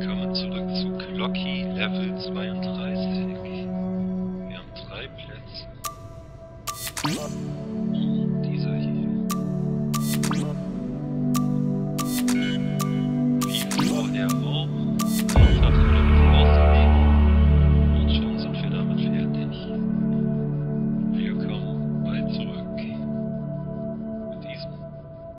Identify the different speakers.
Speaker 1: Willkommen zurück zu Glocky Level 32. Wir haben drei Plätze.